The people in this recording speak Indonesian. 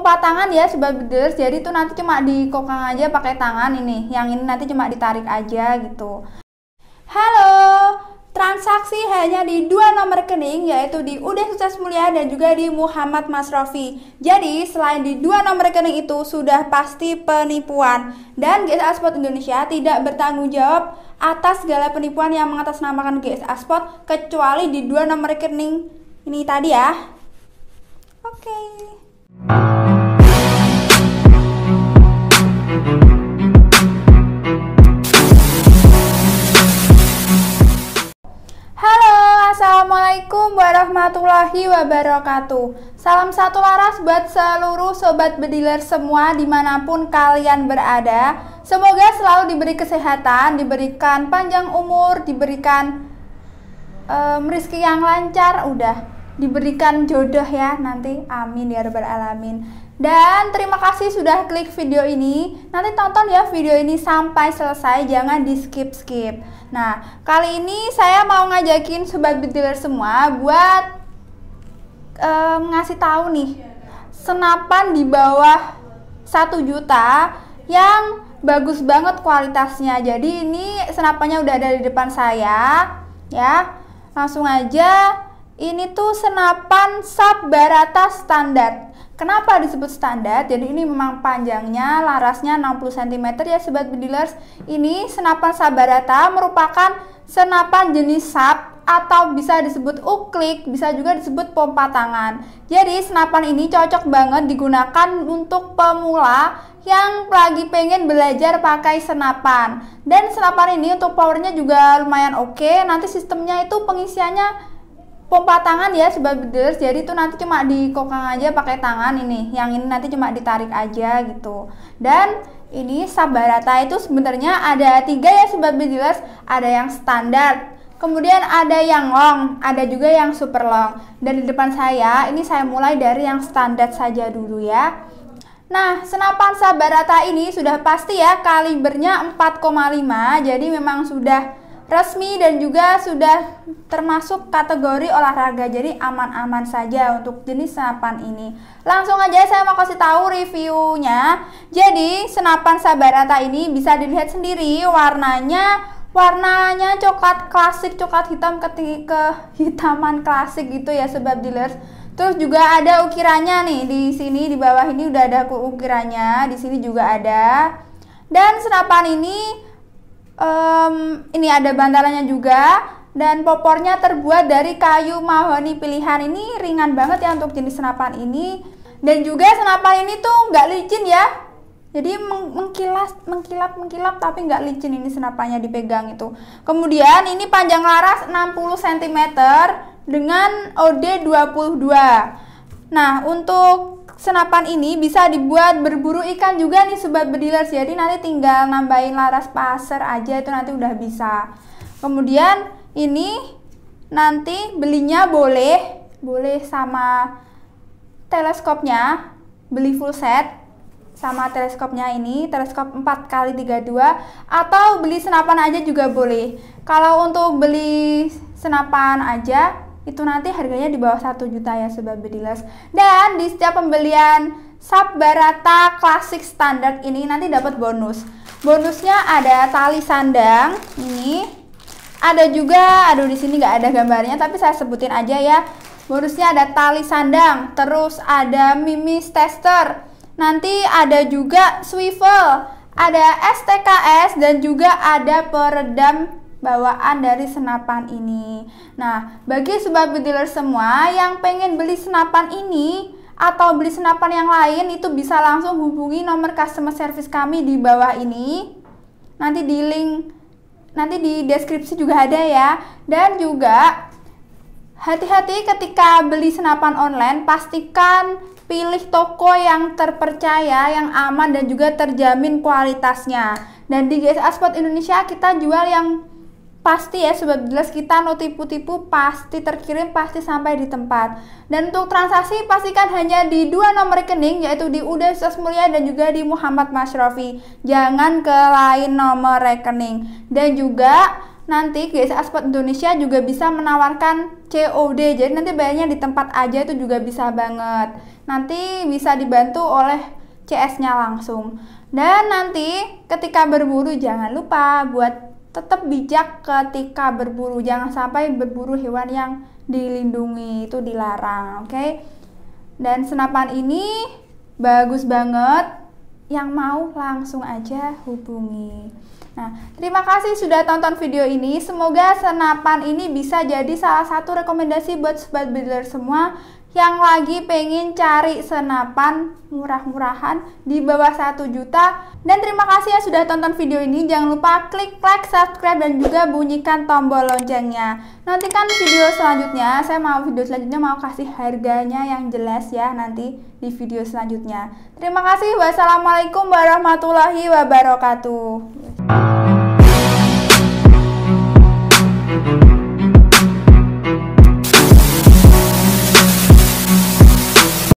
pompa tangan ya sobat beders jadi tuh nanti cuma dikokang aja pakai tangan ini yang ini nanti cuma ditarik aja gitu halo transaksi hanya di dua nomor rekening yaitu di UD Sukses Mulia dan juga di Muhammad Masrofi. Jadi selain di dua nomor rekening itu sudah pasti penipuan dan GSA Sport Indonesia tidak bertanggung jawab atas segala penipuan yang mengatasnamakan GSA Sport kecuali di dua nomor rekening ini tadi ya. Oke. Okay. Assalamualaikum warahmatullahi wabarakatuh. Salam satu laras buat seluruh sobat bediler semua di mana pun kalian berada. Semoga selalu diberi kesehatan, diberikan panjang umur, diberikan um, rezeki yang lancar Udah, diberikan jodoh ya nanti. Amin ya rabbal alamin dan terima kasih sudah klik video ini. Nanti tonton ya video ini sampai selesai, jangan di skip-skip. Nah, kali ini saya mau ngajakin sobat betiler semua buat um, ngasih tahu nih senapan di bawah 1 juta yang bagus banget kualitasnya. Jadi ini senapannya udah ada di depan saya, ya. Langsung aja ini tuh senapan Sub Barata standar. Kenapa disebut standar? Jadi ini memang panjangnya larasnya 60 cm ya sobat bedilers. Ini senapan Sabarata merupakan senapan jenis sub atau bisa disebut uklik, bisa juga disebut pompa tangan. Jadi senapan ini cocok banget digunakan untuk pemula yang lagi pengen belajar pakai senapan. Dan senapan ini untuk powernya juga lumayan oke. Okay. Nanti sistemnya itu pengisiannya pompa tangan ya sobat beders jadi itu nanti cuma dikokang aja pakai tangan ini. Yang ini nanti cuma ditarik aja gitu. Dan ini sabarata itu sebenarnya ada tiga ya sobat beders ada yang standar kemudian ada yang long ada juga yang super long. Dan di depan saya ini saya mulai dari yang standar saja dulu ya. Nah, senapan Sabarata ini sudah pasti ya kalibernya 4,5. Jadi memang sudah resmi dan juga sudah termasuk kategori olahraga. Jadi aman-aman saja untuk jenis senapan ini. Langsung aja saya mau kasih tahu reviewnya. Jadi senapan Sabarata ini bisa dilihat sendiri. Warnanya warnanya coklat klasik coklat hitam ke hitaman klasik gitu ya sebab dealers. Terus juga ada ukirannya nih. Di sini di bawah ini udah ada ukirannya. Di sini juga ada. Dan senapan ini um, ini ada bantalannya juga. Dan popornya terbuat dari kayu mahoni. Pilihan ini ringan banget ya untuk jenis senapan ini. Dan juga senapan ini tuh nggak licin ya. Jadi meng mengkilas mengkilap mengkilap tapi nggak licin ini senapannya dipegang itu. Kemudian ini panjang laras 60 cm dengan OD 22 nah untuk senapan ini bisa dibuat berburu ikan juga nih sobat bedilers. Jadi nanti tinggal nambahin laras pasir aja itu nanti udah bisa. Kemudian ini nanti belinya boleh boleh sama teleskopnya beli full set sama teleskopnya ini teleskop 4x32 atau beli senapan aja juga boleh. Kalau untuk beli senapan aja itu nanti harganya di bawah 1 juta ya sobat bedilas dan di setiap pembelian sub barata klasik standar ini nanti dapat bonus. Bonusnya ada tali sandang ini. Ada juga aduh di sini nggak ada gambarnya tapi saya sebutin aja ya. Bonusnya ada tali sandang terus ada mimis tester. Nanti ada juga swivel ada STKS dan juga ada peredam bawaan dari senapan ini. Nah, bagi sobat bediler semua yang pengen beli senapan ini atau beli senapan yang lain itu bisa langsung hubungi nomor customer service kami di bawah ini. Nanti di link nanti di deskripsi juga ada ya. Dan juga hati-hati ketika beli senapan online pastikan pilih toko yang terpercaya, yang aman dan juga terjamin kualitasnya. Dan di GSA Sport Indonesia kita jual yang pasti ya sobat jelas kita no tipu-tipu pasti terkirim pasti sampai di tempat. Dan untuk transaksi pastikan hanya di dua nomor rekening yaitu di Uda Sos Mulia dan juga di Muhammad Masrofi jangan ke lain nomor rekening. Dan juga nanti GSA Sport Indonesia juga bisa menawarkan COD jadi nanti bayarnya di tempat aja itu juga bisa banget. Nanti bisa dibantu oleh CS-nya langsung. Dan nanti ketika berburu jangan lupa buat tetap bijak ketika berburu. Jangan sampai berburu hewan yang dilindungi itu dilarang oke? Okay? dan senapan ini bagus banget. Yang mau langsung aja hubungi Nah, terima kasih sudah tonton video ini. Semoga senapan ini bisa jadi salah satu rekomendasi buat sobat builder semua yang lagi pengen cari senapan murah-murahan di bawah 1 juta. Dan terima kasih ya sudah tonton video ini. Jangan lupa klik like, subscribe dan juga bunyikan tombol loncengnya. Nantikan video selanjutnya. Saya mau video selanjutnya mau kasih harganya yang jelas ya nanti di video selanjutnya. Terima kasih. Wassalamualaikum warahmatullahi wabarakatuh